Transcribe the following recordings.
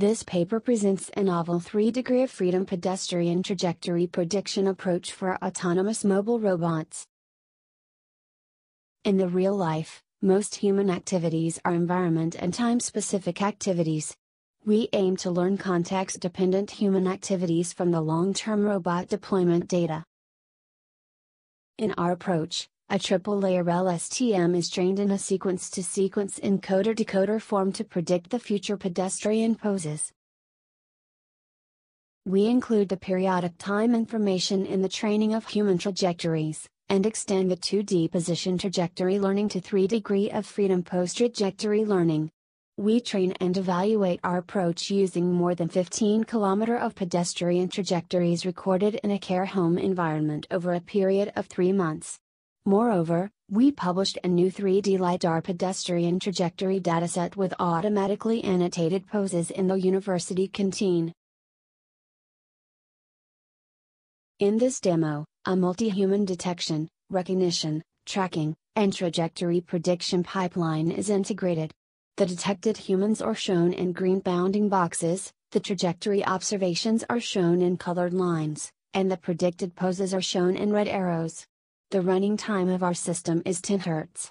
This paper presents a novel 3 degree of freedom pedestrian trajectory prediction approach for autonomous mobile robots. In the real life, most human activities are environment and time specific activities. We aim to learn context dependent human activities from the long term robot deployment data. In our approach, a triple layer LSTM is trained in a sequence to sequence encoder decoder form to predict the future pedestrian poses. We include the periodic time information in the training of human trajectories, and extend the 2D position trajectory learning to 3 degree of freedom pose trajectory learning. We train and evaluate our approach using more than 15 km of pedestrian trajectories recorded in a care home environment over a period of 3 months. Moreover, we published a new 3D LiDAR pedestrian trajectory dataset with automatically annotated poses in the university canteen. In this demo, a multi-human detection, recognition, tracking, and trajectory prediction pipeline is integrated. The detected humans are shown in green bounding boxes, the trajectory observations are shown in colored lines, and the predicted poses are shown in red arrows. The running time of our system is 10 Hz.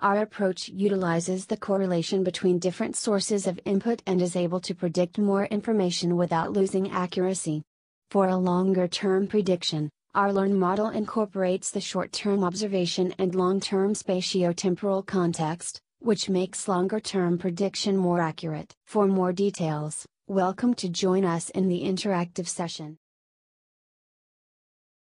Our approach utilizes the correlation between different sources of input and is able to predict more information without losing accuracy. For a longer term prediction, our Learn model incorporates the short term observation and long term spatiotemporal context, which makes longer term prediction more accurate. For more details, Welcome to join us in the interactive session.